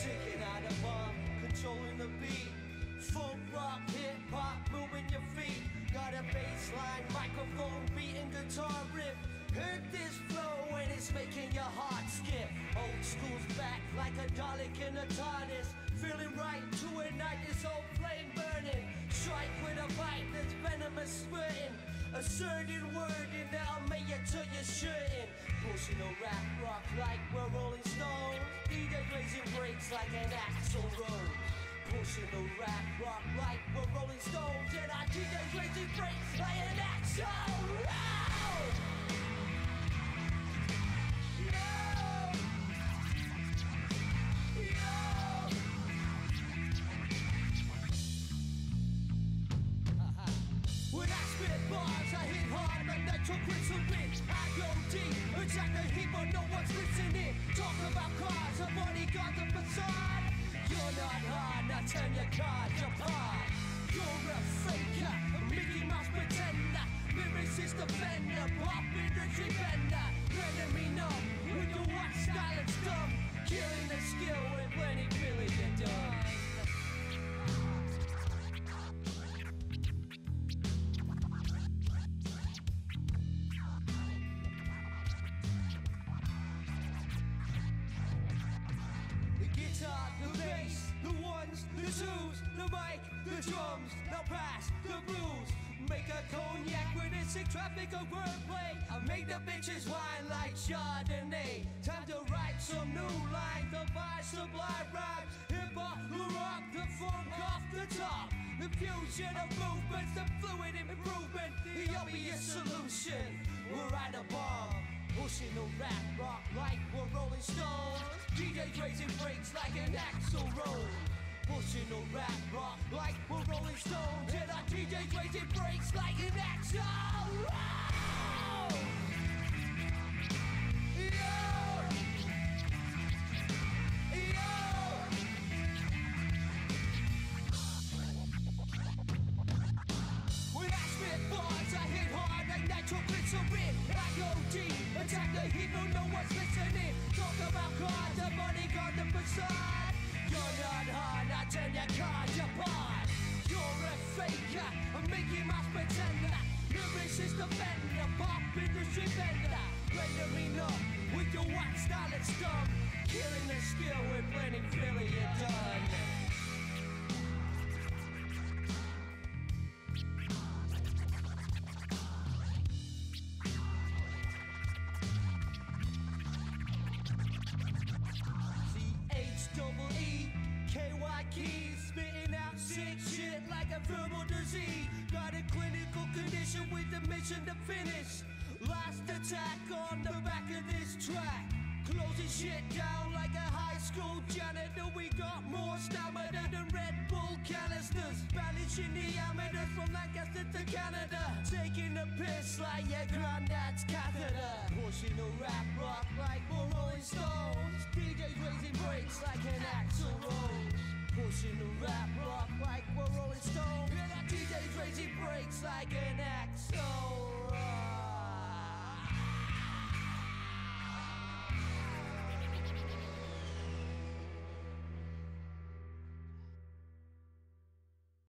Ticking out a bomb, controlling the beat. Folk rock, hip hop, moving your feet. Got a bass line, microphone, and guitar riff. Heard this flow and it's making your heart skip. Old school's back like a Dalek in a TARDIS. Feeling right to ignite this old flame burning. Strike with a bite that's venomous spurting. A certain word and that'll make you till you're shirting. Pushing a rap rock like we're Rolling Stone. DJ like an Axl Rose. Pushing the rap rock like we're Rolling Stones. And our DJ's raising brakes like an Axl attack the heat, but no one's listening. Talk about cars, a bodyguard the facade. You're not hard, now turn your cards apart. You're a faker, a Mickey Mouse pretender. Lyricist offender, pop industry bender. Guitar, the bass, the ones, the twos, the mic, the drums, now pass the blues. Make a cognac with a sick traffic of wordplay. I make the bitches wine like Chardonnay. Time to write some new lines, the buy sublime rhymes. Hip hop, the rock, the funk off the top. The fusion of movements, the fluid improvement, the obvious solution. We're at a bomb. Pushing the rap rock like we're Rolling Stones. DJs raising brakes like an Axl Rose. Pushing the rap rock like we're Rolling Stones. And our DJs raising brakes like an Axl Rose. When I bars, I hard like nitro. I go deep, attack the heat, no one's listening. Talk about cards, the money guard the facade. You're not hard, I turn your cards apart. You're a faker, a Mickey Mouse pretender. Lyricist offender, pop industry bender. Rendering up with your white style and stuff. Killing the skill with plenty feeling keys Spitting out sick shit like a verbal disease. Got a clinical condition with a mission to finish. Last attack on the back of this track. Closing shit down like a high school janitor. We got more stamina than Red Bull canisters. Banishing the amateurs from Lancaster to Canada. Taking a piss like your granddad's catheter. Pushing like an axe.